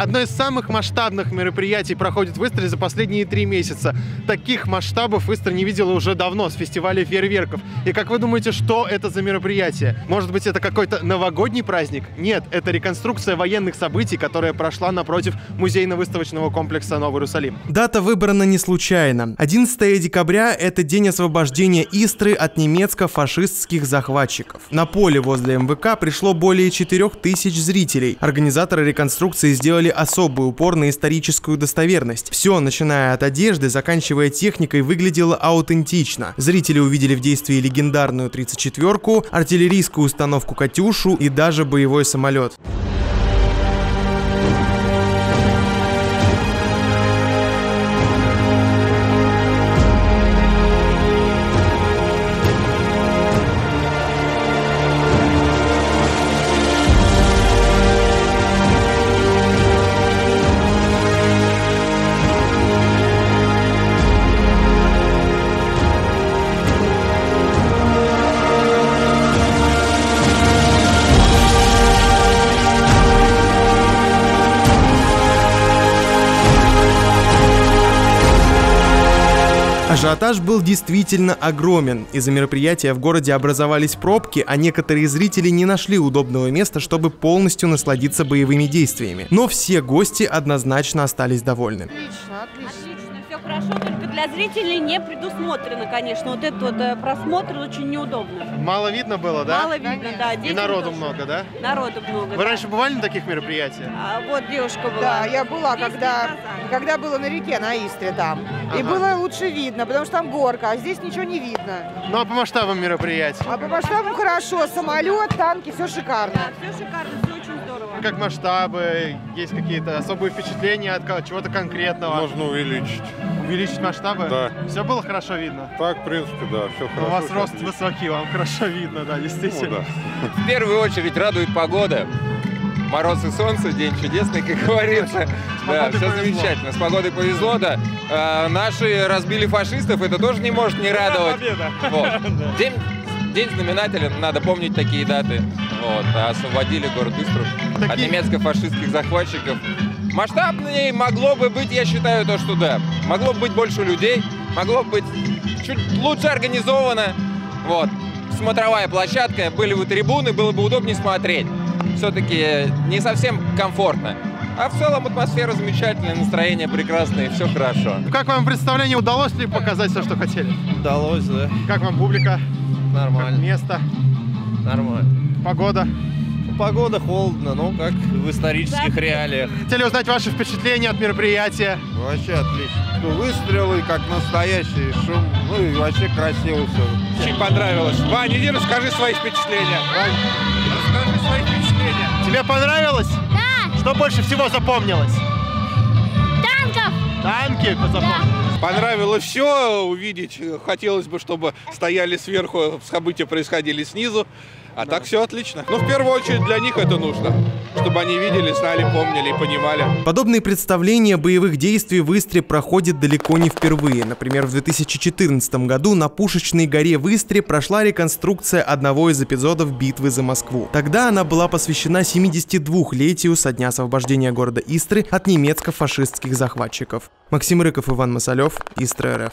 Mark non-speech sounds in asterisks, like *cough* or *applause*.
Одно из самых масштабных мероприятий проходит в Истре за последние три месяца. Таких масштабов Истра не видела уже давно с фестиваля фейерверков. И как вы думаете, что это за мероприятие? Может быть, это какой-то новогодний праздник? Нет, это реконструкция военных событий, которая прошла напротив музейно-выставочного комплекса Новый Иерусалим. Дата выбрана не случайно. 11 декабря – это день освобождения Истры от немецко-фашистских захватчиков. На поле возле МВК пришло более 4000 зрителей. Организаторы реконструкции сделали особый упор на историческую достоверность. Все, начиная от одежды, заканчивая техникой, выглядело аутентично. Зрители увидели в действии легендарную 34-ку, артиллерийскую установку «Катюшу» и даже боевой самолет. Ажиотаж был действительно огромен. Из-за мероприятия в городе образовались пробки, а некоторые зрители не нашли удобного места, чтобы полностью насладиться боевыми действиями. Но все гости однозначно остались довольны. Отлично, отлично. Хорошо, только для зрителей не предусмотрено, конечно. Вот этот вот э, просмотр очень неудобно. Мало видно было, да? Мало видно, да. И детям народу тоже. много, да? Народу много. Вы да. раньше бывали на таких мероприятиях? А, вот девушка была. Да, я была, когда, когда была на реке, на Истре там. И Ага. было лучше видно, потому что там горка, а здесь ничего не видно. Ну а по масштабам мероприятия? А по масштабам хорошо, самолет, танки, все шикарно. Да, все шикарно. Как масштабы? Есть какие-то особые впечатления от чего-то конкретного? Можно увеличить. Увеличить масштабы? Да. Все было хорошо видно? Так, в принципе, да, все У хорошо. вас всё рост отлично. высокий, вам хорошо видно, да, Ну, действительно. да. *laughs* В первую очередь радует погода. Мороз и солнце, день чудесный, как говорится. Да, все повезло. замечательно. С погодой повезло, да. А, наши разбили фашистов, это тоже не может не радовать. Вот. *laughs* День, день знаменателен, надо помнить такие даты. Вот. А Освободили город Истру от Такие- немецко-фашистских захватчиков. Масштабнее могло бы быть, я считаю, то, что да. Могло бы быть больше людей, могло бы быть чуть лучше организовано. Вот. Смотровая площадка, были бы трибуны, было бы удобнее смотреть. Все-таки не совсем комфортно. А в целом атмосфера замечательная, настроение прекрасное, все хорошо. Как вам представление? Удалось ли показать все, что хотели? Удалось, да. Как вам публика? Как Нормально, место? нормально. Погода? Ну, Погода холодно, ну как в исторических реалиях. Хотели узнать ваши впечатления от мероприятия. Вообще отлично. Ну, Выстрелы, как настоящий шум. Ну и вообще красиво все. Очень понравилось. Ваня, иди расскажи свои впечатления. Вань, расскажи свои впечатления. Тебе понравилось? Да. Что больше всего запомнилось? Танков. Танки запомнились. Понравилось все увидеть. Хотелось бы, чтобы стояли сверху, события происходили снизу. А так все отлично. Ну, в первую очередь, для них это нужно. Чтобы они видели, знали, помнили и понимали. Подобные представления боевых действий в Истре проходят далеко не впервые. Например, в 2014 году на Пушечной горе в Истре прошла реконструкция одного из эпизодов битвы за Москву. Тогда она была посвящена 72-летию со дня освобождения города Истры от немецко-фашистских захватчиков. Максим Рыков, Иван Масалев, Истра РФ.